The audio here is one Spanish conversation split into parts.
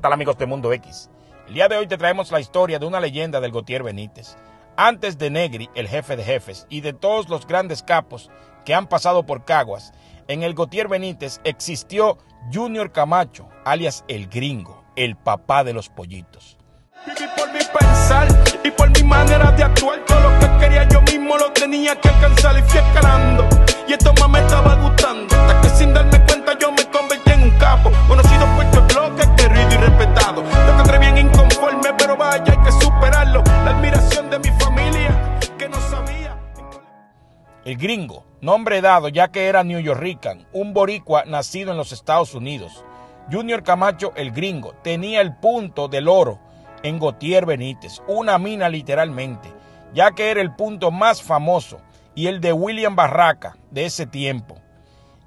¿Qué tal amigos de Mundo X? El día de hoy te traemos la historia de una leyenda del Gautier Benítez. Antes de Negri, el jefe de jefes, y de todos los grandes capos que han pasado por Caguas, en el Gautier Benítez existió Junior Camacho, alias el gringo, el papá de los pollitos. Y por mi pensar y por mi manera de actuar, todo lo que quería yo mismo lo tenía que alcanzar y fui escalando. Y esto más me estaba gustando, El gringo, nombre dado ya que era New Yorkican, un boricua nacido en los Estados Unidos. Junior Camacho, el gringo, tenía el punto del oro en Gautier Benítez, una mina literalmente, ya que era el punto más famoso y el de William Barraca de ese tiempo.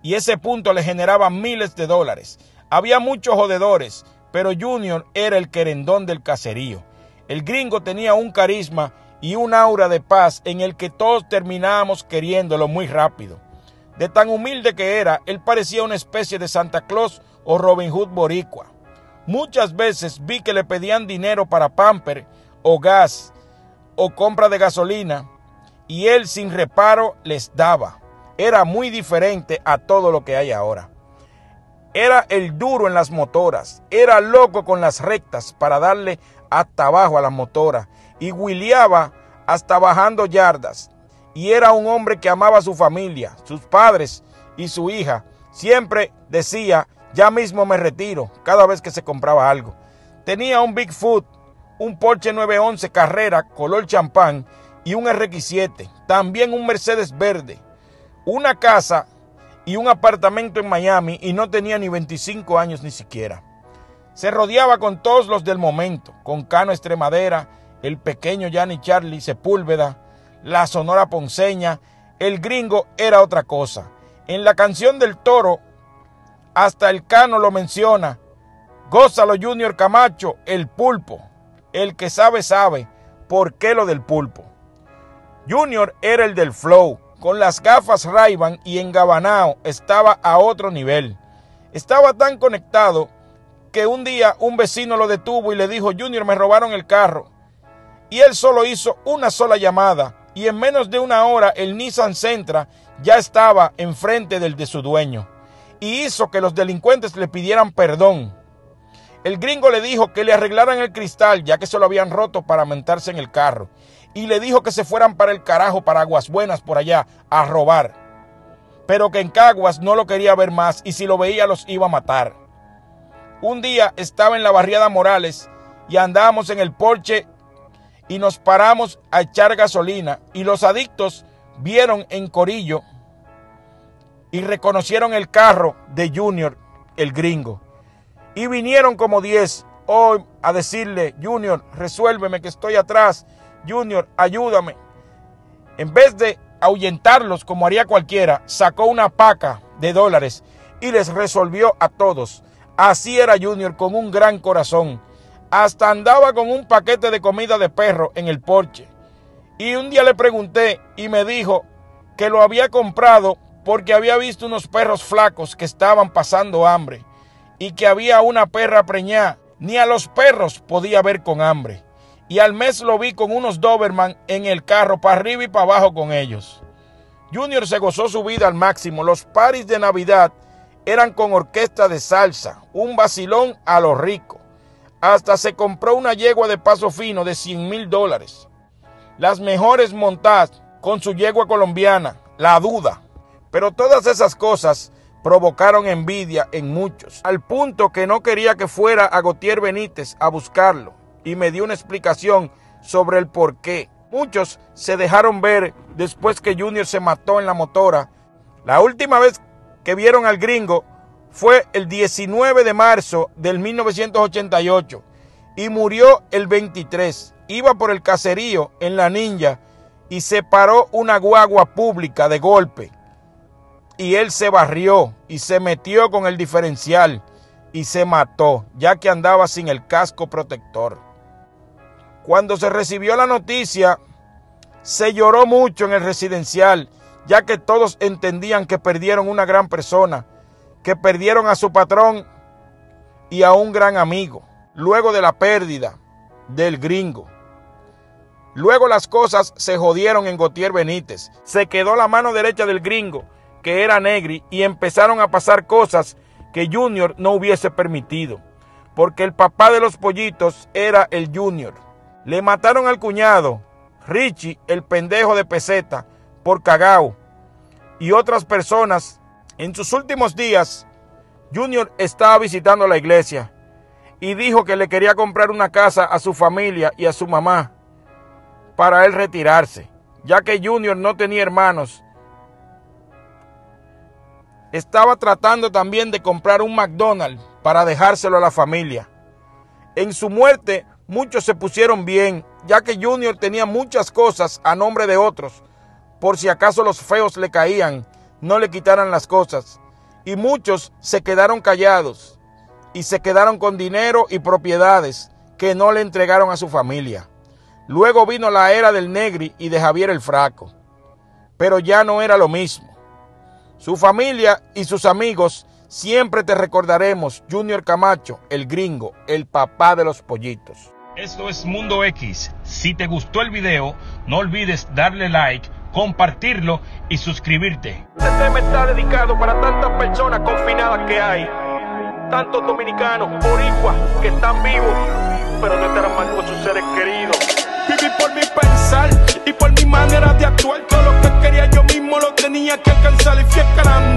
Y ese punto le generaba miles de dólares. Había muchos jodedores, pero Junior era el querendón del caserío. El gringo tenía un carisma y un aura de paz en el que todos terminábamos queriéndolo muy rápido. De tan humilde que era, él parecía una especie de Santa Claus o Robin Hood boricua. Muchas veces vi que le pedían dinero para pamper o gas o compra de gasolina y él sin reparo les daba. Era muy diferente a todo lo que hay ahora. Era el duro en las motoras, era loco con las rectas para darle hasta abajo a las motoras y huileaba hasta bajando yardas. Y era un hombre que amaba a su familia, sus padres y su hija. Siempre decía, ya mismo me retiro cada vez que se compraba algo. Tenía un Bigfoot, un Porsche 911 Carrera color champán y un RX7. También un Mercedes verde. Una casa y un apartamento en Miami y no tenía ni 25 años ni siquiera. Se rodeaba con todos los del momento, con Cano Estremadera, el pequeño Yanni Charlie Sepúlveda, la Sonora Ponceña, el gringo era otra cosa. En la canción del toro hasta el Cano lo menciona. Gózalo Junior Camacho, el pulpo. El que sabe, sabe por qué lo del pulpo. Junior era el del flow. Con las gafas ray y engabanao estaba a otro nivel. Estaba tan conectado que un día un vecino lo detuvo y le dijo, Junior, me robaron el carro. Y él solo hizo una sola llamada y en menos de una hora el Nissan Sentra ya estaba enfrente del de su dueño y hizo que los delincuentes le pidieran perdón. El gringo le dijo que le arreglaran el cristal ya que se lo habían roto para montarse en el carro. Y le dijo que se fueran para el carajo, para Aguas Buenas por allá, a robar. Pero que en Caguas no lo quería ver más y si lo veía los iba a matar. Un día estaba en la barriada Morales y andábamos en el porche y nos paramos a echar gasolina y los adictos vieron en Corillo y reconocieron el carro de Junior, el gringo. Y vinieron como 10 hoy a decirle, Junior, resuélveme que estoy atrás. Junior, ayúdame. En vez de ahuyentarlos como haría cualquiera, sacó una paca de dólares y les resolvió a todos. Así era Junior con un gran corazón. Hasta andaba con un paquete de comida de perro en el porche. Y un día le pregunté y me dijo que lo había comprado porque había visto unos perros flacos que estaban pasando hambre y que había una perra preñada. Ni a los perros podía ver con hambre. Y al mes lo vi con unos Doberman en el carro para arriba y para abajo con ellos. Junior se gozó su vida al máximo. Los paris de Navidad eran con orquesta de salsa, un vacilón a lo rico. Hasta se compró una yegua de paso fino de 100 mil dólares. Las mejores montadas con su yegua colombiana, la duda. Pero todas esas cosas provocaron envidia en muchos, al punto que no quería que fuera a Gautier Benítez a buscarlo y me dio una explicación sobre el por qué. Muchos se dejaron ver después que Junior se mató en la motora. La última vez que vieron al gringo fue el 19 de marzo del 1988 y murió el 23. Iba por el caserío en la ninja y se paró una guagua pública de golpe y él se barrió y se metió con el diferencial y se mató, ya que andaba sin el casco protector. Cuando se recibió la noticia, se lloró mucho en el residencial, ya que todos entendían que perdieron una gran persona, que perdieron a su patrón y a un gran amigo. luego de la pérdida del gringo. Luego las cosas se jodieron en Gautier Benítez. Se quedó la mano derecha del gringo, que era Negri, y empezaron a pasar cosas que Junior no hubiese permitido. Porque el papá de los pollitos era el Junior. Le mataron al cuñado, Richie, el pendejo de peseta, por cagao. Y otras personas. En sus últimos días, Junior estaba visitando la iglesia y dijo que le quería comprar una casa a su familia y a su mamá para él retirarse, ya que Junior no tenía hermanos. Estaba tratando también de comprar un McDonald's para dejárselo a la familia. En su muerte muchos se pusieron bien, ya que Junior tenía muchas cosas a nombre de otros, por si acaso los feos le caían, no le quitaran las cosas. Y muchos se quedaron callados y se quedaron con dinero y propiedades que no le entregaron a su familia. Luego vino la era del Negri y de Javier el Fraco. Pero ya no era lo mismo. Su familia y sus amigos siempre te recordaremos, Junior Camacho, el gringo, el papá de los pollitos. Esto es Mundo X. Si te gustó el video, no olvides darle like, compartirlo y suscribirte. Este tema está dedicado para tantas personas confinadas que hay. Tantos dominicanos, boricuas, que están vivos, pero no estarán mal con sus seres queridos. Viví por mi pensar y por mi manera de actuar. Todo lo que quería yo mismo lo tenía que alcanzar y fui escalando.